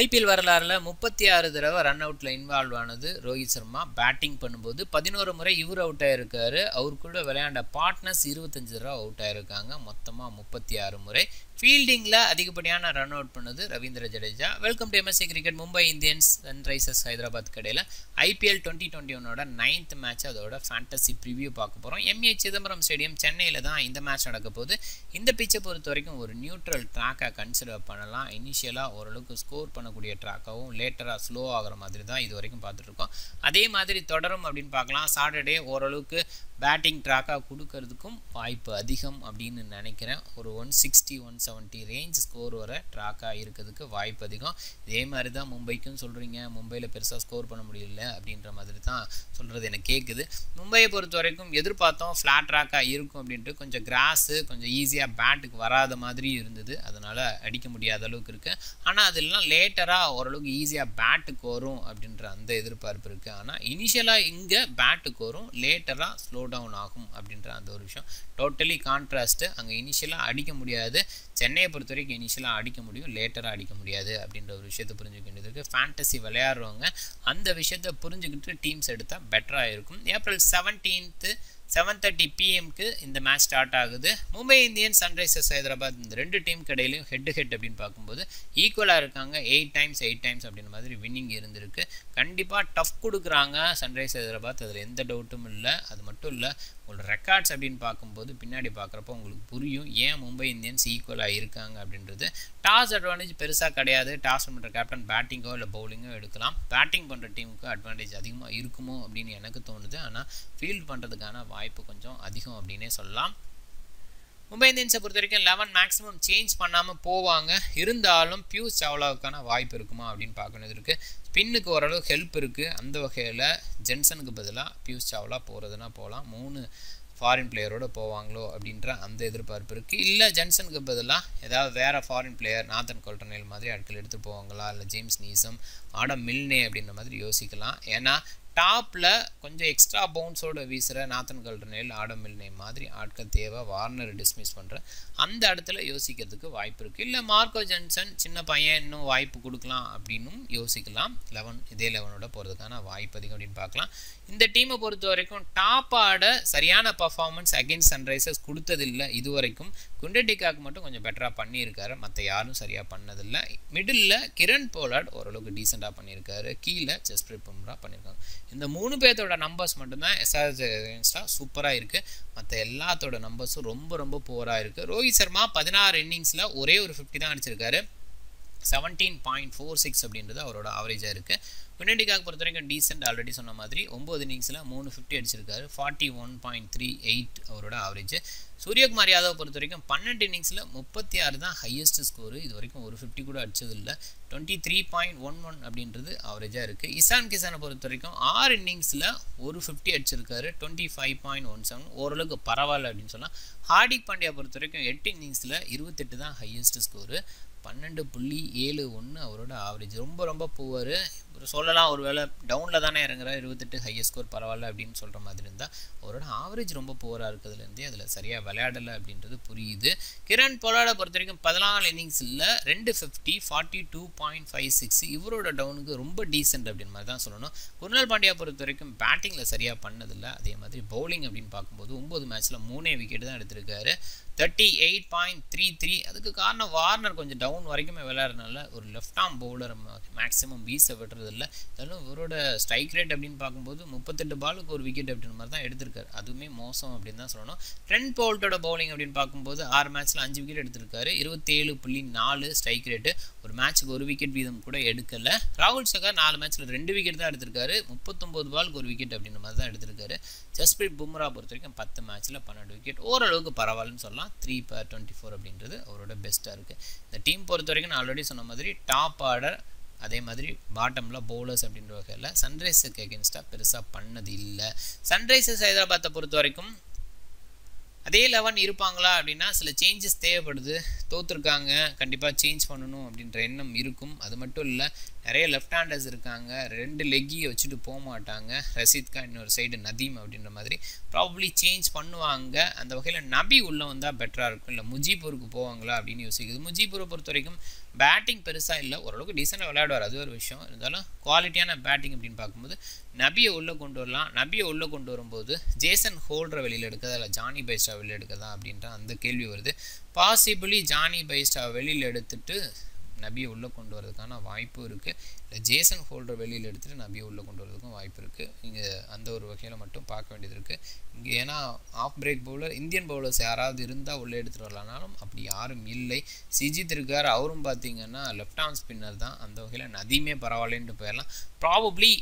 IPL வரலாறுல முப்பத்தி ஆறு தடவை ரன் அவுட்டில் இன்வால்வ் ஆனது ரோஹித் சர்மா. பேட்டிங் பண்ணும்போது பதினோரு முறை இவர் அவுட் ஆயிருக்காரு. அவர் கூட விளையாண்ட பார்ட்னர்ஸ் இருபத்தஞ்சு தடவை அவுட் ஆயிருக்காங்க. மொத்தமாக முப்பத்தி ஆறு முறை ஃபீல்டிங்கில் அதிகப்படியான ரன் அவுட் பண்ணது Ravindra Jadeja. Welcome to MSC cricket Mumbai Indians Sunrisers Hyderabad கடையில் ஐபிஎல் டுவெண்ட்டி டுவெண்ட்டி ஒன்னோட நைன்த் மேட்ச் அதோட ஃபேண்டசி ப்ரிவியூ பார்க்க போகிறோம் எம்ஏ சிதம்பரம் ஸ்டேடியம் சென்னையில் தான் இந்த மேட்ச் நடக்க போகுது. இந்த பிச்சை பொறுத்த வரைக்கும் ஒரு நியூட்ரல் ட்ராக்காக கன்சிடர் பண்ணலாம். இனிஷியலாக ஓரளவுக்கு ஸ்கோர் பண்ணக்கூடிய ட்ராக்காகவும் லேட்டராக ஸ்லோ ஆகிற மாதிரி தான் இது வரைக்கும் பார்த்துட்ருக்கோம் அதே மாதிரி தொடரும் அப்படின்னு பார்க்கலாம். சாட்டர்டே ஓரளவுக்கு பேட்டிங் ட்ராக்காக கொடுக்கறதுக்கும் வாய்ப்பு அதிகம் அப்படின்னு நினைக்கிறேன். ஒரு one sixty one seventy range score வர ட்ராக்காக இருக்கிறதுக்கு வாய்ப்பு அதிகம். இதே மாதிரி தான் மும்பைக்கும் சொல்கிறீங்க மும்பையில் பெருசாக ஸ்கோர் பண்ண முடியல அப்படின்ற மாதிரி தான் சொல்கிறது எனக்கு கேட்குது மும்பையை பொறுத்த வரைக்கும் எதிர்பார்த்தோம் ஃப்ளாட் ட்ராக்காக இருக்கும் அப்படின்ட்டு. கொஞ்சம் கிராஸு கொஞ்சம் ஈஸியாக பேட்டுக்கு வராத மாதிரி இருந்தது. அதனால் அடிக்க முடியாத அளவுக்கு இருக்குது ஆனால் அதெல்லாம் லேட்டராக ஓரளவுக்கு ஈஸியாக பேட்டுக்கு வரும் அப்படின்ற அந்த எதிர்பார்ப்பு இருக்குது ஆனால் இனிஷியலாக இங்கே பேட்டுக்கு வரும். லேட்டராக ஸ்லோ டவுன் ஆகும் அப்படின்ற அந்த ஒரு விஷயம். டோட்டலி கான்ட்ராஸ்ட்டு அங்கே இனிஷியலாக அடிக்க முடியாது. சென்னையை பொறுத்த வரைக்கும் இனிஷியலாக அடிக்க முடியும் லேட்டராக அடிக்க முடியாது அப்படின்ற ஒரு விஷயத்தை புரிஞ்சுக்க வேண்டியது இருக்குது ஃபேண்டசி விளையாடுறவங்க அந்த விஷயத்தை புரிஞ்சுக்கிட்டு டீம்ஸ் எடுத்தால் பெட்டராக இருக்கும். ஏப்ரல் செவன்டீன்த்து செவன் தேர்ட்டி பிஎம்க்கு இந்த மேட்ச் ஸ்டார்ட் ஆகுது. மும்பை இந்தியன்ஸ் சன்ரைசர்ஸ் ஹைதராபாத் இந்த ரெண்டு டீம் கடையிலையும் ஹெட் ஹெட் அப்படின்னு பார்க்கும்போது ஈக்குவலாக இருக்காங்க. எயிட் டைம்ஸ் எயிட் டைம்ஸ் அப்படின்ற மாதிரி வின்னிங் இருந்திருக்கு. கண்டிப்பாக டஃப் கொடுக்குறாங்க சன்ரைஸ் ஹைதராபாத். அதில் எந்த டவுட்டும் இல்லை. அது மட்டும் இல்லை உங்களோட ரெக்கார்ட்ஸ் அப்படின்னு பார்க்கும்போது பின்னாடி பார்க்குறப்போ உங்களுக்கு புரியும் ஏன் மும்பை இந்தியன்ஸ் ஈக்குவலாக இருக்காங்க அப்படின்றது. டாஸ் அட்வான்டேஜ் பெருசாக கிடையாது. டாஸ் பண்ணுற கேப்டன் பேட்டிங்கோ இல்லை பவுலிங்கோ எடுக்கலாம். பேட்டிங் பண்ணுற டீமுக்கு அட்வான்டேஜ் அதிகமாக இருக்குமோ அப்படின்னு எனக்கு தோணுது. ஆனால் ஃபீல்ட் பண்ணுறதுக்கான வாய்ப்பு வாய்ப்பு கொஞ்சம் அதிகம் அப்படின்னே சொல்லலாம். மும்பை இந்தியன்ஸை பொறுத்த வரைக்கும் லெவன் மேக்ஸிமம் சேஞ்ச் பண்ணாமல் போவாங்க. இருந்தாலும் பியூஸ் சாவ்லாவுக்கான வாய்ப்பு இருக்குமா அப்படின்னு பார்க்கணும். இருக்குது ஸ்பின்னுக்கு ஓரளவு ஹெல்ப் இருக்குது அந்த வகையில் ஜென்சனுக்கு பதிலாக பியூஸ் சாவ்லா போகிறதுனா போகலாம் மூணு ஃபாரின் பிளேயரோட போவாங்களோ அப்படின்ற அந்த எதிர்பார்ப்பு இருக்குது இல்லை ஜென்சனுக்கு பதிலாக ஏதாவது வேறு ஃபாரின் பிளேயர் நாத்தன் கொல்டனேல் மாதிரி ஆட்கள் எடுத்துகிட்டு போவாங்களா? இல்லை ஜேம்ஸ் நீசம் ஆடம் மில்னே அப்படின்ற மாதிரி யோசிக்கலாம். ஏன்னா டாப்பில் கொஞ்சம் எக்ஸ்ட்ரா பவுன்ஸோட வீசுகிற நாத்தன் கல்டனேல் ஆடம் மில்னே மாதிரி ஆட்கள் தேவை. வார்னர் டிஸ்மிஸ் பண்ணுற அந்த இடத்துல யோசிக்கிறதுக்கு வாய்ப்பு இருக்குது இல்லை மார்க்கோ ஜென்சன் சின்ன பையன் இன்னும் வாய்ப்பு கொடுக்கலாம் அப்படின்னும் யோசிக்கலாம். லெவன் இதே லெவனோட போகிறதுக்கான வாய்ப்பு அதிகம் அப்படின்னு பார்க்கலாம். இந்த டீமை பொறுத்த வரைக்கும் டாப் ஆட சரியான பர்ஃபார்மன்ஸ் அகெயின்ஸ்ட் சன்ரைசர்ஸ் கொடுத்ததில்லை இது வரைக்கும் குண்டடிக்காவுக்கு மட்டும் கொஞ்சம் பெட்டராக பண்ணியிருக்காரு. மற்ற யாரும் சரியாக பண்ணதில்லை. மிடில் கிரண் போலாட் ஓரளவுக்கு டீசெண்டாக பண்ணியிருக்காரு. கீழே ஜஸ்பிரிட் பும்ரா பண்ணியிருக்காங்க. இந்த மூணு பேர்த்தோட நம்பர்ஸ் மட்டும்தான் எஸ்ஆர்ஜி சூப்பராக இருக்குது மற்ற எல்லாத்தோட நம்பர்ஸும் ரொம்ப ரொம்ப புவராக இருக்குது ரோஹித் சர்மா பதினாறு இன்னிங்ஸில் ஒரே ஒரு ஃபிஃப்டி தான் அடிச்சிருக்காரு. செவன்டீன் பாயிண்ட் ஃபோர் சிக்ஸ் அப்படின்றது அவரோட ஆவரேஜாக இருக்குது குண்டடிக்காக பொறுத்த வரைக்கும் டீசென்ட் ஆல்ரெடி சொன்ன மாதிரி ஒம்பது இன்னிங்ஸில் மூணு ஃபிஃப்டி அடிச்சிருக்காரு. Forty one point three eight அவரோட ஆவரேஜ் சூரியகுமார் யாதவ் பொறுத்த வரைக்கும் பன்னெண்டு இன்னிங்ஸில் முப்பத்தி ஆறு தான் ஹையஸ்ட் ஸ்கோரு இது வரைக்கும் ஒரு ஃபிஃப்டி கூட அடிச்சது இல்லை twenty three point one one அப்படின்றது ஆவரேஜாக இருக்குது இசான் கிசானை பொறுத்த வரைக்கும் ஆறு இன்னிங்ஸில் ஒரு ஃபிஃப்டி அடிச்சிருக்காரு. Twenty five point one seven ஓரளவுக்கு பரவாயில்ல அப்படின்னு சொல்லலாம் ஹார்டிக் பாண்டியா பொறுத்த வரைக்கும் எட்டு இன்னிங்ஸில் இருபத்தெட்டு தான் ஹையஸ்ட் ஸ்கோரு பன்னெண்டு புள்ளி ஏழு ஒன்று அவரோட ஆவரேஜ் ரொம்ப ரொம்ப புவர் சொல்லலாம் ஒரு வேளை டவுனில் தானே இறங்குறா இருபத்தெட்டு ஹையஸ்ட் ஸ்கோர் பரவாயில்ல அப்படின்னு சொல்கிற மாதிரி இருந்தால் அவரோட ஆவரேஜ் ரொம்ப போராக இருக்கிறதுலேருந்தே அதில் சரியாக விளையாடலை அப்படின்றது புரியுது. கிரண் பொலாடை பொறுத்த வரைக்கும் பதினாலு இன்னிங்ஸில் ரெண்டு fifty forty two point five six இவரோட டவுனுக்கு ரொம்ப டீசென்ட் அப்படின்னு மாதிரி தான் சொல்லணும். குருநாள் பாண்டியா பொறுத்த வரைக்கும் பேட்டிங்கில் சரியாக பண்ணதில்லை. அதே மாதிரி பவுலிங் அப்படின்னு பார்க்கும்போது ஒம்பது மேட்ச்சில் மூணே விக்கெட் தான் எடுத்திருக்காரு. Thirty eight point three three அதுக்கு காரணம் வார்னர் கொஞ்சம் டவுன் வரைக்குமே விளையாடுறதுனால ஒரு லெஃப்ட் ஆம் பவுலர் மேக்ஸிமம் வீச விடுறது இல்லை இருந்தாலும் இவரோட ஸ்ட்ரைக் ரேட் அப்படின்னு பார்க்கும்போது முப்பத்தெட்டு பாலுக்கு ஒரு விக்கெட் அப்படின்ற மாதிரி தான் எடுத்திருக்காரு. அதுவுமே மோசம் அப்படின்னு தான் சொல்லணும். ட்ரெண்ட் போல்ட்டோட பவுலிங் அப்படின்னு பார்க்கும்போது ஆறு மேட்ச்சில் அஞ்சு விக்கெட் எடுத்திருக்காரு. இருபத்தேழு புள்ளி நாலு ஸ்ட்ரைக் ரேட்டு ஒரு மேட்ச்சுக்கு ஒரு விக்கெட் வீதம் கூட எடுக்கலை. ராகுல் சகா நாலு மேட்ச்சில் ரெண்டு விக்கெட் தான் எடுத்திருக்காரு. முப்பத்தொம்போது பாலுக்கு ஒரு விக்கெட் அப்படின்ற மாதிரி தான் எடுத்திருக்காரு. ஜஸ்பிரீத் பும்ரா பொறுத்த வரைக்கும் பத்து மேட்ச்சில் பன்னெண்டு விக்கெட் ஓரளவுக்கு பரவாயில்லன்னு சொல்லலாம். த்ரீ பர் டுவெண்ட்டி ஃபோர் அப்படின்றது அவரோட பெஸ்ட்டாக இருக்குது இந்த டீம் பொறுத்த வரைக்கும் நான் ஆல்ரெடி சொன்ன மாதிரி டாப் ஆர்டர் அதே மாதிரி பாட்டமில் பவுலர்ஸ் அப்படின்ற வகையில் சன்ரைசர்ஸ்க்கு எகென்ஸ்டாக பெருசாக பண்ணது இல்லை. சன்ரைசர்ஸ் ஹைதராபாத்தை பொறுத்த வரைக்கும் அதே லெவன் இருப்பாங்களா அப்படின்னா சில சேஞ்சஸ் தேவைப்படுது. தோற்றுருக்காங்க கண்டிப்பாக சேஞ்ச் பண்ணணும் அப்படின்ற எண்ணம் இருக்கும். அது மட்டும் இல்லை நிறைய லெஃப்ட் ஹேண்டர்ஸ் இருக்காங்க. ரெண்டு லெக்கியை வச்சுட்டு போக மாட்டாங்க. ரஷீத் கான் இன்னொரு சைடு நதீம் அப்படின்ற மாதிரி. ப்ராபப்ளி சேஞ்ச் பண்ணுவாங்க. அந்த வகையில் நபி உள்ளே வந்தால் பெட்டராக இருக்கும். இல்லை முஜிபூருக்கு போவாங்களா அப்படின்னு யோசிக்குது முஜிபூரை பொறுத்த வரைக்கும் பேட்டிங் பெருசாக இல்லை. ஓரளவுக்கு டீசெண்டாக விளையாடுவார். அது ஒரு விஷயம். இருந்தாலும் குவாலிட்டியான பேட்டிங் அப்படின்னு பார்க்கும்போது நபியை உள்ளே கொண்டு வரலாம். நபியை உள்ளே கொண்டு வரும்போது ஜேசன் ஹோல்டரை வெளியில் எடுக்கிறதா இல்லை ஜானி பைஸ்டா வெளியில் எடுக்கிறதா அப்படின்ற அந்த கேள்வி வருது. பாசிபிளி ஜானி பைஸ்டா வெளியில் எடுத்துட்டு நபியை உள்ளே கொண்டு வரதுக்கான வாய்ப்பு இருக்குது இல்லை ஜேசன் ஹோல்டர் வெளியில் எடுத்துகிட்டு நபியை உள்ளே கொண்டு வரதுக்கும் வாய்ப்பு இருக்குது இங்கே அந்த ஒரு வகையில் மட்டும் பார்க்க வேண்டியது இருக்குது இங்கே ஏன்னா off break bowler Indian bowlers யாராவது இருந்தால் உள்ளே எடுத்துகிட்டு வரலானாலும் அப்படி யாரும் இல்லை. சிஜித் இருக்கார் அவரும் பார்த்தீங்கன்னா லெஃப்ட் ஆன் ஸ்பின்னர் தான். அந்த வகையில் நதியுமே பரவாயில்லன்ட்டு போயிடலாம். ப்ராபப்ளி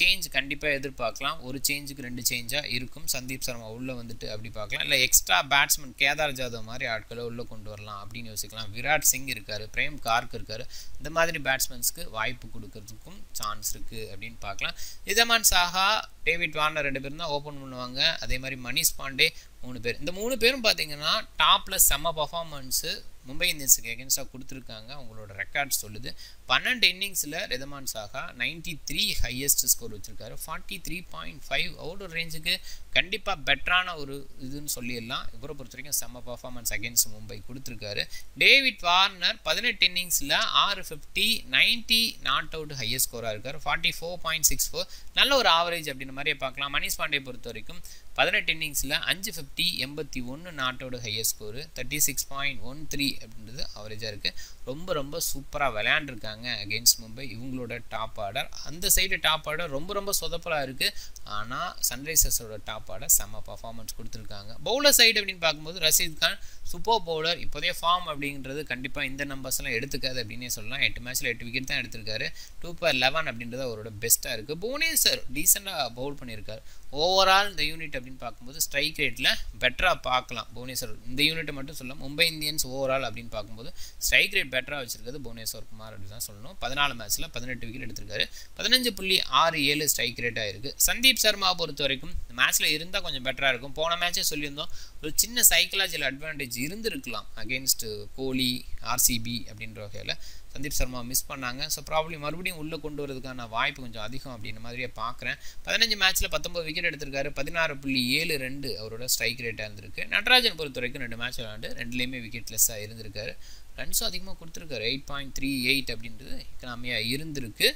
சேஞ்ச் கண்டிப்பாக எதிர்பார்க்கலாம். ஒரு சேஞ்சுக்கு ரெண்டு சேஞ்சாக இருக்கும். சந்தீப் சர்மா உள்ளே வந்துட்டு அப்படி பார்க்கலாம். இல்லை எக்ஸ்ட்ரா பேட்ஸ்மேன் கேதார் ஜாதவ் மாதிரி ஆட்களை உள்ளே கொண்டு வரலாம் அப்படின்னு யோசிக்கலாம். விராட் சிங் இருக்கார் பிரேம் கார்க் இருக்கார். இந்த மாதிரி பேட்ஸ்மேன்ஸ்க்கு வாய்ப்பு கொடுக்கறதுக்கும் சான்ஸ் இருக்குது அப்படின்னு பார்க்கலாம். இதமான் சாஹா டேவிட் வார்னர் ரெண்டு பேரும் தான் ஓப்பன் பண்ணுவாங்க. அதே மாதிரி மணிஷ் பாண்டே மூணு பேர். இந்த மூணு பேரும் பார்த்தீங்கன்னா டாப்பில் செம்ம பர்ஃபார்மன்ஸு மும்பை இந்தியன்ஸுக்கு எகென்ஸ்டாக கொடுத்துருக்காங்க. அவங்களோட ரெக்கார்ட் சொல்லுது. பன்னெண்டு இன்னிங்ஸில் Wriddhiman Saha ninety three highest score வச்சுருக்காரு. Forty three point five out ஒரு ரேஞ்சுக்கு கண்டிப்பாக பெட்டரான ஒரு இதுன்னு சொல்லிடலாம். இவரை பொறுத்த வரைக்கும் செம்ம பர்ஃபார்மன்ஸ் அகேன்ஸ்ட் மும்பை கொடுத்துருக்காரு. டேவிட் வார்னர் பதினெட்டு இன்னிங்ஸில் ஆறு fifty ninety not out highest ஸ்கோராக இருக்கார். Forty four point six four நல்ல ஒரு ஆவரேஜ் அப்படின்ற மாதிரியே பார்க்கலாம். மணிஷ் பாண்டே பொறுத்த வரைக்கும் பதினெட்டு இன்னிங்ஸில் அஞ்சு ஃபிஃப்டி எண்பத்தி ஒன்று நாட்டோட highest score thirty six point one three அப்படின்றது அவரேஜாக இருக்குது ரொம்ப ரொம்ப சூப்பராக விளையாண்டுருக்காங்க அகெயின்ஸ்ட் மும்பை. இவங்களோட டாப் ஆர்டர் அந்த சைடு டாப் ஆர்டர் ரொம்ப ரொம்ப சொதப்பலாக இருக்குது ஆனால் சன்ரைசர்ஸோட டாப் ஆர்டர் செம்ம பர்ஃபார்மன்ஸ் கொடுத்துருக்காங்க. பவுலர் சைடு அப்படின்னு பார்க்கும்போது ரஷீத் கான் சூப்பர் பவுலர் இப்போதே ஃபார்ம் அப்படின்றது கண்டிப்பாக இந்த நம்பர்ஸ்லாம் எடுத்துக்காது அப்படின்னே சொல்லலாம். எட்டு மேட்ச்சில் எட்டு விக்கெட் தான் எடுத்திருக்காரு. டூ பர் லெவன் அப்படின்றது அவரோட பெஸ்ட்டாக இருக்குது புவனேஸ்வர் டீசெண்டாக பவுல் பண்ணியிருக்காரு. ஓவரால் இந்த யூனிட் அப்படின்னு பார்க்கும்போது ஸ்ட்ரைக் ரேட்டில் பெட்டராக பார்க்கலாம். புவனேஸ்வர் இந்த யூனிட்டை மட்டும் சொல்லலாம் மும்பை இந்தியன்ஸ் ஓவரால் அப்படின்னு பார்க்கும்போது ஸ்ட்ரைக் ரேட் பெட்டராக வச்சிருக்கிறது புவனேஸ்வர் குமார் அப்படின்னு தான் சொல்லணும். பதினாலு மேட்ச்சில் பதினெட்டு விக்கெட் எடுத்திருக்காரு. பதினஞ்சு புள்ளி ஆறு ஏழு ஸ்ட்ரைக் ரேட்டாக இருக்குது சந்தீப் சர்மா பொறுத்த வரைக்கும் இந்த மேட்ச்சில் இருந்தால் கொஞ்சம் பெட்டராக இருக்கும். போன மேட்சே சொல்லியிருந்தோம் ஒரு சின்ன சைக்கலாஜிக்கல் அட்வான்டேஜ் இருந்திருக்கலாம் அகெயின்ஸ்ட் கோலி ஆர்சிபி அப்படின்ற வகையில். சந்தீப் சர்மா மிஸ் பண்ணாங்க. ஸோ ப்ராப்ளி மறுபடியும் உள்ளே கொண்டு வரதுக்கான வாய்ப்பு கொஞ்சம் அதிகம் அப்படின்ற மாதிரியே பார்க்குறேன். பதினஞ்சு மேட்ச்சில் பத்தொம்பது விக்கெட் எடுத்திருக்காரு. பதினாறு புள்ளி ஏழு ரெண்டு அவரோட ஸ்ட்ரைக் ரேட்டாக இருந்திருக்கு. நடராஜன் பொறுத்த வரைக்கும் ரெண்டு மேட்ச் விளாண்டு ரெண்டுலேயுமே விக்கெட் லெஸ்ஸாக இருந்திருக்காரு. ரன்ஸும் அதிகமாக கொடுத்துருக்காரு. எயிட் பாயிண்ட் த்ரீ எயிட் அப்படின்றது எக்கனாமியாக இருந்திருக்கு.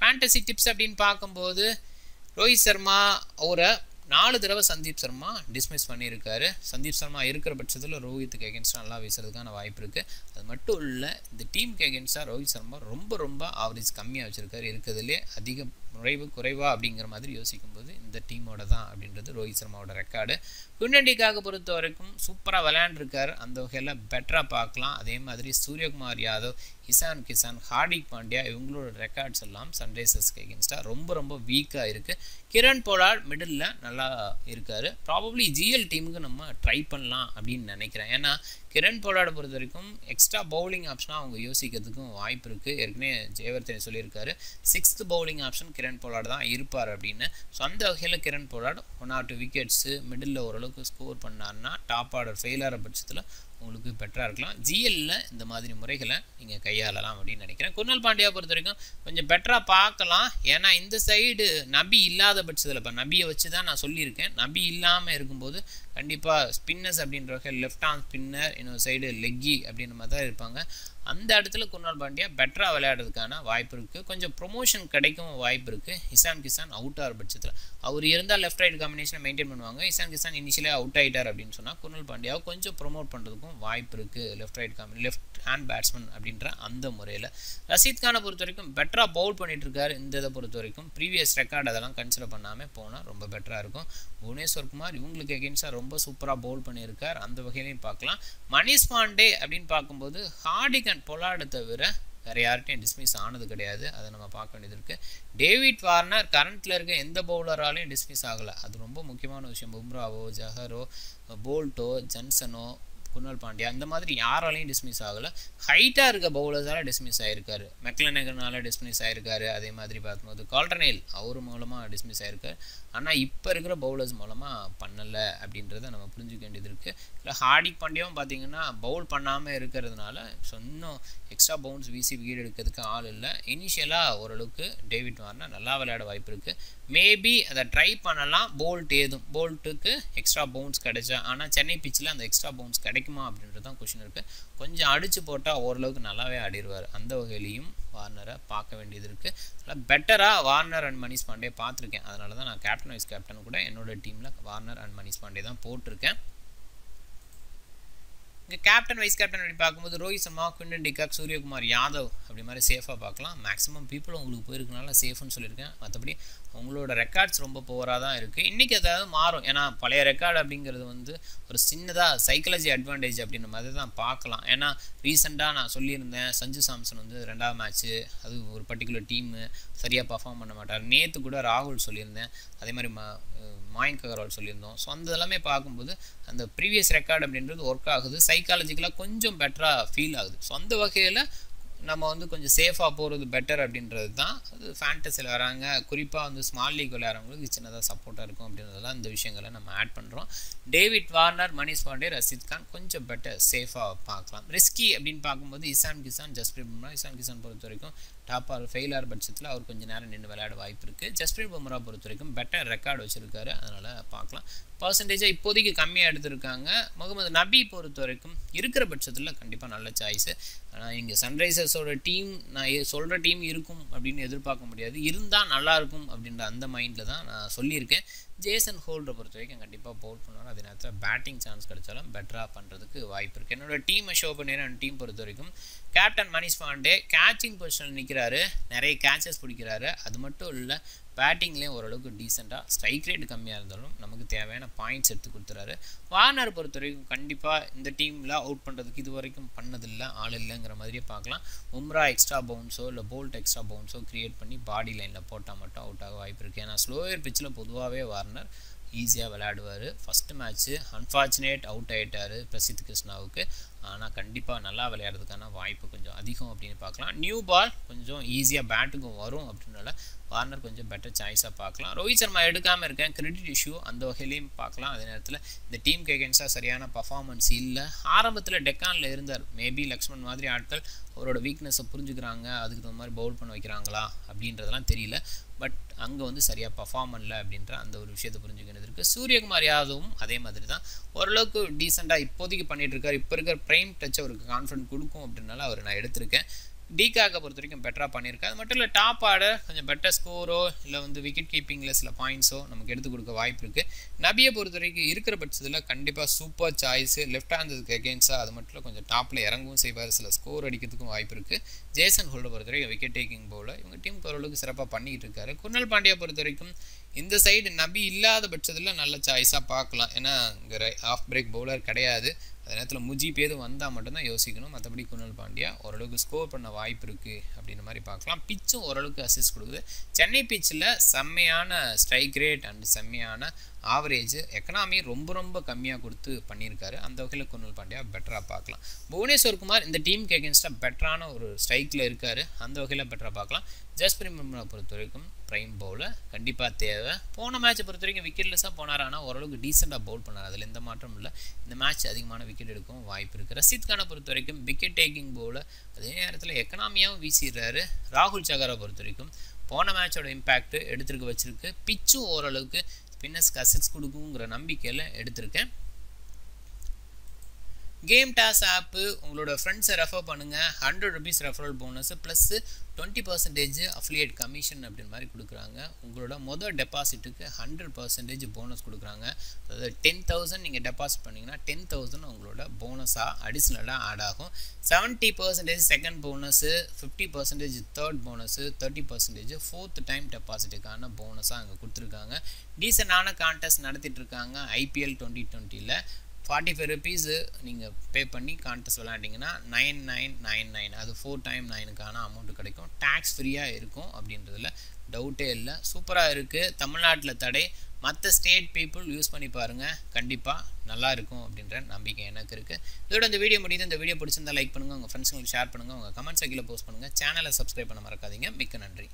ஃபேண்டசி டிப்ஸ் அப்படின்னு பார்க்கும்போது ரோஹித் சர்மா அவரை நாலு தடவை சந்தீப் சர்மா டிஸ்மிஸ் பண்ணியிருக்காரு. சந்தீப் சர்மா இருக்கிற பட்சத்தில் ரோஹித்துக்கு எகென்ஸ்டாக நல்லா வீசுறதுக்கான வாய்ப்பு இருக்குது அது மட்டும் இல்லை இந்த டீமுக்கு எகென்ஸ்டாக ரோஹித் சர்மா ரொம்ப ரொம்ப ஆவரேஜ் கம்மியாக வச்சுருக்காரு. இருக்கிறதுலே அதிக குறைவு குறைவா அப்படிங்கிற மாதிரி யோசிக்கும்போது இந்த டீமோட தான் அப்படின்றது ரோஹித் சர்மாவோட ரெக்கார்டு குண்டண்டிக்காக பொறுத்த வரைக்கும் சூப்பராக விளையாண்டுருக்காரு. அந்த வகையில் பெட்டராக பார்க்கலாம். அதே மாதிரி சூரியகுமார் யாதவ் இசான் கிசான் ஹார்டிக் பாண்டியா இவங்களோட ரெக்கார்ட்ஸ் எல்லாம் சன்ரைசர்ஸ்க்கு எகென்ஸ்டாக ரொம்ப ரொம்ப வீக்காக இருக்குது கிரண் போலார்ட் மிடில் நல்லா இருக்கார். ப்ராபப்ளி ஜிஎல் டீமுக்கு நம்ம ட்ரை பண்ணலாம் அப்படின்னு நினைக்கிறேன். ஏன்னா கிரண் போலார்டை பொறுத்த வரைக்கும் எக்ஸ்ட்ரா பவுலிங் ஆப்ஷனாக அவங்க யோசிக்கிறதுக்கும் வாய்ப்பு இருக்குது ஏற்கனவே ஜெயவர்தனை சொல்லியிருக்காரு. Sixth bowling option Kieron Pollard தான் இருப்பார் அப்படின்னு. ஸோ அந்த வகையில் Kieron Pollard one or two wickets middle ஓரளவுக்கு ஸ்கோர் பண்ணார்னா டாப் ஆர்டர் ஃபெயில் ஆகிற பட்சத்தில் உங்களுக்கு பெட்டராக இருக்கலாம். ஜிஎல்ல இந்த மாதிரி முறைகளை நீங்கள் கையாளலாம் அப்படின்னு நினைக்கிறேன். குர்னல் பாண்டியா பொறுத்த வரைக்கும் கொஞ்சம் பெட்டராக பார்க்கலாம். ஏன்னா இந்த சைடு நபி இல்லாத பட்சத்தில் இப்போ நபியை வச்சு தான் நான் சொல்லியிருக்கேன். நபி இல்லாமல் இருக்கும்போது கண்டிப்பாக ஸ்பின்னர்ஸ் அப்படின்ற லெஃப்ட் ஆர்ம் ஸ்பின்னர் இன்னொரு சைடு லெக்கி அப்படின்ற மாதிரி தான் இருப்பாங்க. அந்த இடத்துல குணால் பாண்டியா பெட்டராக விளையாடுறதுக்கான வாய்ப்பு இருக்குது கொஞ்சம் ப்ரொமோஷன் கிடைக்கும் வாய்ப்பு இருக்குது இசான் கிசான் அவுட் ஆகிற பட்சத்தில். அவர் இருந்தால் லெஃப்ட் ரைட் காம்பினேஷனை மெயின்டைன் பண்ணுவாங்க. இசான் கிசான் இனிஷியலாக அவுட் ஆகிட்டார் அப்படின்னு சொன்னால் குணால் பாண்டியாவை கொஞ்சம் ப்ரொமோட் பண்ணுறதுக்கும் வாய்ப்பு இருக்குது left right combi left hand batsman அப்படின்ற அந்த முறையில். ரஷீத் கானை பொறுத்த வரைக்கும் பெட்டராக பவுல் பண்ணிகிட்ருக்காரு இந்த இதை பொறுத்த வரைக்கும் ப்ரீவியஸ் ரெக்கார்ட் அதெல்லாம் கன்சிடர் பண்ணாமல் போனால் ரொம்ப பெட்டராக இருக்கும். புவனேஸ்வர் குமார் இவங்களுக்கு எகென்ஸ்டாக ரொம்ப ரொம்ப சூப்பராக பவுல் பண்ணியிருக்கார். அந்த வகையிலையும் பார்க்கலாம். மணிஷ் பாண்டே அப்படின்னு பார்க்கும்போது ஹார்டிக் அண்ட் பொலாடு தவிர வேறு யார்கிட்டையும் டிஸ்மிஸ் ஆனது கிடையாது. அதை நம்ம பார்க்க வேண்டியது இருக்குது டேவிட் வார்னர் கரண்ட்டில் இருக்க எந்த பவுலராலையும் டிஸ்மிஸ் ஆகலை. அது ரொம்ப முக்கியமான விஷயம். பும்ராவோ ஜஹரோ போல்ட்டோ ஜன்சனோ குர்னல் பாண்டியா அந்த மாதிரி யாராலையும் டிஸ்மிஸ் ஆகலை. ஹைட்டாக இருக்க பவுலர்ஸால் டிஸ்மிஸ் ஆகிருக்காரு மெக்லநகர்னால டிஸ்மிஸ் ஆகிருக்காரு அதே மாதிரி பார்க்கும்போது கால்டர்னேல் அவர் மூலமாக டிஸ்மிஸ் ஆகிருக்காரு ஆனால் இப்போ இருக்கிற பவுலர்ஸ் மூலமாக பண்ணலை அப்படின்றத நம்ம புரிஞ்சுக்க வேண்டியது இருக்குது இல்லை ஹார்டிக் பாண்டியாவும் பார்த்தீங்கன்னா பவுல் பண்ணாமல் இருக்கிறதுனால ஸோ இன்னும் எக்ஸ்ட்ரா பவுன்ஸ் வீசி வீடு எடுக்கிறதுக்கு ஆள் இல்லை. இனிஷியலாக ஓரளவுக்கு டேவிட் வார்னா நல்லா விளையாட வாய்ப்பு இருக்குது மேபி அதை ட்ரை பண்ணலாம். போல்ட் ஏதும். போல்ட்டுக்கு எக்ஸ்ட்ரா பவுன்ஸ் கிடைச்சா ஆனால் சென்னை பிச்சில் அந்த எக்ஸ்ட்ரா பவுன்ஸ் கிடைக்குமா அப்படின்றது தான் கொஷின் இருக்குது கொஞ்சம் அடித்து போட்டால் ஓரளவுக்கு நல்லாவே ஆடிடுவார் அந்த வகையிலையும் வார்னரை பார்க்க வேண்டியது இருக்குது அதனால் பெட்டராக வார்னர் அண்ட் மணிஷ் பாண்டே பார்த்துருக்கேன். அதனால தான் நான் கேப்டன் வைஸ் கேப்டன் கூட என்னோட டீமில் வார்னர் அண்ட் மணிஷ் பாண்டே தான் போட்டிருக்கேன். இங்கே கேப்டன் வைஸ் கேப்டன் அப்படி பார்க்கும்போது Rohit Sharma Quinton de Kock Suryakumar Yadav அப்படி மாதிரி சேஃபாக பார்க்கலாம். மேக்ஸிமம் பீப்புள் உங்களுக்கு போயிருக்கனால சேஃப்னு சொல்லியிருக்கேன். மற்றபடி அவங்களோட ரெக்கார்ட்ஸ் ரொம்ப போவராக தான் இருக்குது இன்றைக்கி ஏதாவது மாறும். ஏன்னா பழைய ரெக்கார்டு அப்படிங்கிறது வந்து ஒரு சின்னதாக சைக்காலஜி அட்வான்டேஜ் அப்படின்ற மாதிரி தான் பார்க்கலாம். ஏன்னா ரீசெண்டாக நான் சொல்லியிருந்தேன் சஞ்சு சாம்சன் வந்து ரெண்டாவது மேட்ச்சு அது ஒரு பர்டிகுலர் டீமு சரியாக பர்ஃபார்ம் பண்ண மாட்டார். நேற்று கூட ராகுல் சொல்லியிருந்தேன். அதே மாதிரி மா மாயங்க் அகர்வால் சொல்லியிருந்தோம். ஸோ அந்த எல்லாமே பார்க்கும்போது அந்த ப்ரீவியஸ் ரெக்கார்டு அப்படின்றது ஒர்க் ஆகுது. சைக்காலஜிக்கலாக கொஞ்சம் பெட்டராக ஃபீல் ஆகுது. ஸோ அந்த வகையில் நம்ம வந்து கொஞ்சம் சேஃபாக போகிறது பெட்டர் அப்படின்றது தான். அது ஃபேண்டஸியில் வராங்க. குறிப்பாக வந்து ஸ்மால் லீக் விளையாடுறவங்களுக்கு சின்னதாக சப்போர்ட்டாக இருக்கும் அப்படின்றதெல்லாம் இந்த விஷயங்களை நம்ம ஆட் பண்ணுறோம் டேவிட் வார்னர் மணிஷ் பாண்டே ரஷித் கான் கொஞ்சம் பெட்டர் சேஃபாக பார்க்கலாம். ரிஸ்கி அப்படின்னு பார்க்கும்போது இசான் கிசான் ஜஸ்பிரீத் பும்ரா. இசான் கிசான் பொறுத்த வரைக்கும் டாப் ஆர் ஃபெயில் ஆகிற பட்சத்தில் அவர் கொஞ்சம் நேரம் நின்று விளையாட வாய்ப்பு இருக்குது ஜஸ்பிரீத் பும்ரா பொறுத்த வரைக்கும் பெட்டர் ரெக்கார்டு வச்சுருக்காரு. அதனால் பார்க்கலாம். பர்சன்டேஜாக இப்போதைக்கு கம்மியாக எடுத்திருக்காங்க. முகமது நபி பொறுத்த வரைக்கும் இருக்கிற பட்சத்தில் கண்டிப்பாக நல்ல சாய்ஸு ஆனால் இங்கே சன்ரைசர்ஸோட டீம் நான் சொல்கிற டீம் இருக்கும் அப்படின்னு எதிர்பார்க்க முடியாது. இருந்தால் நல்லாயிருக்கும் அப்படின்ற அந்த மைண்டில் தான் நான் சொல்லியிருக்கேன். ஜேசன் ஹோல்டரை பொறுத்த வரைக்கும் கண்டிப்பாக போல் பண்ணுவார். அதே நேரத்தில் பேட்டிங் சான்ஸ் கிடைச்சாலும் பெட்டராக பண்ணுறதுக்கு வாய்ப்பு இருக்குது என்னோட டீமை ஷோ அந்த டீம் பொறுத்த வரைக்கும் கேப்டன் மணிஷ் பாண்டே கேச்சிங் பொசிஷனில் நிற்கிறாரு நிறைய கேச்சஸ் பிடிக்கிறாரு. அது மட்டும் இல்லை பேட்டிங்லேயும் ஓரளவுக்கு டீசெண்டாக ஸ்ட்ரைக் ரேட் கம்மியாக இருந்தாலும் நமக்கு தேவையான பாயிண்ட்ஸ் எடுத்து கொடுத்துறாரு. வார்னர் பொறுத்த வரைக்கும் கண்டிப்பாக இந்த டீமில் அவுட் பண்ணுறதுக்கு இது வரைக்கும் பண்ணதில்லை ஆள் இல்லைங்கிற மாதிரியே பார்க்கலாம். உம்ரா எக்ஸ்ட்ரா பவுன்ஸோ இல்லை போல்ட் எக்ஸ்ட்ரா பவுன்ஸோ க்ரியேட் பண்ணி பாடி லைனில் போட்டால் மட்டும் அவுட் ஆக வாய்ப்பு இருக்குது ஏன்னா ஸ்லோயர் பிச்சில் பொதுவாகவே வார்னர் ஈஸியாக விளையாடுவார். ஃபஸ்ட்டு மேட்ச்சு அன்ஃபார்ச்சுனேட் அவுட் ஆகிட்டார் பிரசித் கிருஷ்ணாவுக்கு. ஆனால் கண்டிப்பாக நல்லா விளையாடுறதுக்கான வாய்ப்பு கொஞ்சம் அதிகம் அப்படின்னு பார்க்கலாம். நியூ பால் கொஞ்சம் ஈஸியாக பேட்டுக்கும் வரும் அப்படின்னால வார்னர் கொஞ்சம் பெட்டர் சாய்ஸாக பார்க்கலாம். ரோஹித் சர்மா எடுக்காமல் இருக்கேன். கிரெடிட் இஷ்யூ அந்த வகையிலையும் பார்க்கலாம். அதே நேரத்தில் இந்த டீம் கேகன்ஸாக சரியான பர்ஃபார்மன்ஸ் இல்லை. ஆரம்பத்தில் டெக்கானில் இருந்தார். மேபி லக்ஷ்மண் மாதிரி ஆட்கள் அவரோட வீக்னஸை புரிஞ்சுக்கிறாங்க. அதுக்கு தகுந்த மாதிரி பவுல் பண்ண வைக்கிறாங்களா அப்படின்றதெல்லாம் தெரியல. பட் அங்கே வந்து சரியாக பர்ஃபார்ம் பண்ணல அப்படின்ற அந்த ஒரு விஷயத்தை புரிஞ்சுக்கிறது இருக்குது சூரியகுமார் யாதவும் அதே மாதிரி தான். ஓரளவுக்கு டீசெண்டாக இப்போதைக்கு பண்ணிகிட்டு இருக்கார். இப்போ இருக்கிற ப்ரைம் டச் அவருக்கு கான்ஃபிடன்ட் கொடுக்கும் அப்படின்னால அவர் நான் எடுத்திருக்கேன். டிகாக்கை பொறுத்த வரைக்கும் பெட்டராக பண்ணியிருக்கேன். அது மட்டும் இல்லை டாப் ஆர்டர் கொஞ்சம் பெட்டர் ஸ்கோரோ இல்லை வந்து விக்கெட் கீப்பிங்கில் சில பாயிண்ட்ஸோ நமக்கு எடுத்து கொடுக்க வாய்ப்பு இருக்குது நபியை பொறுத்த வரைக்கும் இருக்கிற பட்சத்தில் கண்டிப்பாக சூப்பர் சாய்ஸு லெஃப்ட் ஹேண்டதுக்கு அகேன்ஸ்டாக அது மட்டும் கொஞ்சம் டாப்பில் இறங்கவும் செய்வார். சில ஸ்கோர் அடிக்கிறதுக்கும் வாய்ப்பு இருக்குது ஜேசன் ஹோல்டை பொறுத்த வரைக்கும் விக்கெட் டேக்கிங் போல் இவங்க டீமுக்கு ஓரளவுக்கு சிறப்பாக பண்ணிகிட்டு இருக்காரு. குர்னல் பாண்டியா பொறுத்த வரைக்கும் இந்த சைடு நபி இல்லாத பட்சத்தில் நல்ல சாய்ஸாக பார்க்கலாம். ஏன்னா இங்கே ஆஃப் பிரேக் பவுலர் கிடையாது. அந்த நேரத்தில் முஜீப் எதுவும் வந்தால் மட்டும்தான் யோசிக்கணும். மற்றபடி குணல் பாண்டியா ஓரளவுக்கு ஸ்கோர் பண்ண வாய்ப்பு இருக்குது அப்படின்ற மாதிரி பார்க்கலாம். பிச்சும் ஓரளவுக்கு அசிஸ்ட் கொடுக்குது. சென்னை பிச்சில் செம்மையான ஸ்ட்ரைக் ரேட் அண்ட் செம்மையான ஆவரேஜ் எக்கனாமி ரொம்ப ரொம்ப கம்மியாக கொடுத்து பண்ணியிருக்காரு. அந்த வகையில் குணல் பாண்டியா பெட்டராக பார்க்கலாம். புவனேஸ்வர் குமார் இந்த டீமுக்கு எகென்ஸ்டாக பெட்டரான ஒரு ஸ்ட்ரைக்கில் இருக்கார். அந்த வகையில் பெட்டராக பார்க்கலாம். ஜஸ்பிரிம் பும்ரா பொறுத்த வரைக்கும் ப்ரைம் பவுலில் கண்டிப்பாக தேவை. போன மேட்ச்சை பொறுத்த வரைக்கும் விக்கெட்லெஸ்ஸாக போனார். ஆனால் ஓரளவுக்கு டீசெண்டாக பவுல் பண்ணார். அதில் எந்த மாற்றம் இல்லை. இந்த மேட்ச் அதிகமான விக்கெட் எடுக்கும் வாய்ப்பு இருக்குது ரசித் கானை பொறுத்த வரைக்கும் விக்கெட் டேக்கிங் பவுலில் அதே நேரத்தில் எக்கனாமியாகவும் வீசிடுறாரு. ராகுல் சகாரை பொறுத்த வரைக்கும் போன மேட்சோட இம்பேக்ட் எடுத்துருக்க வச்சிருக்கு. பிச்சும் ஓரளவுக்கு பின்னஸ் அசிட்ஸ் கொடுக்குங்கிற நம்பிக்கையில் எடுத்திருக்கேன். கேம் டாஸ் ஆப்பு உங்களோட ஃப்ரெண்ட்ஸை ரெஃபர் பண்ணுங்கள் hundred rupees referral bonus plus twenty percentage affiliate commission அப்படின்னு மாதிரி கொடுக்குறாங்க. உங்களோட மொதல் டெபாசிட்டுக்கு ஹண்ட்ரட் பர்சன்டேஜ் போனஸ் கொடுக்குறாங்க. அதாவது டென் தௌசண்ட் நீங்கள் டெபாசிட் பண்ணிங்கன்னா டென் தௌசண்ட் உங்களோட போனஸாக அடிஷ்னலாக ஆட் ஆகும். Seventy percentage second bonus fifty percentage third bonus thirty percentage fourth time டெபாசிட்டுக்கான போனஸாக அங்கே கொடுத்துருக்காங்க. டீசெண்டான கான்டெஸ்ட் நடத்திட்டு இருக்காங்க. ஐபிஎல் டுவெண்ட்டி டுவெண்ட்டியில் ஃபார்ட்டி ஃபைவ் ருபீஸு நீங்கள் பே பண்ணி கான்டெஸ்ட் விளாண்டிங்கன்னா நைன் நைன் நைன் நைன் அது ஃபோர் டைம் நைனுக்கான அமௌண்ட்டு கிடைக்கும். டேக்ஸ் ஃப்ரீயாக இருக்கும் அப்படின்றதுல டவுட்டே இல்லை. சூப்பராக இருக்குது தமிழ்நாட்டில் தடை. மற்ற ஸ்டேட் பீப்புள் யூஸ் பண்ணி பாருங்கள் கண்டிப்பாக நல்லா இருக்கும் அப்படின்ற நம்பிக்கை எனக்கு இருக்குது இதோட இந்த வீடியோ முடியுது. இந்த வீடியோ பிடிச்சிருந்தா லைக் பண்ணுங்கள் உங்கள் ஃப்ரெண்ட்ஸுங்களுக்கு ஷேர் பண்ணுங்கள் உங்கள் கமெண்ட் செக்கில் போஸ்ட் பண்ணுங்கள் சேனலை சப்ஸ்கிரைப் பண்ண மறக்காதீங்க. மிக்க நன்றி.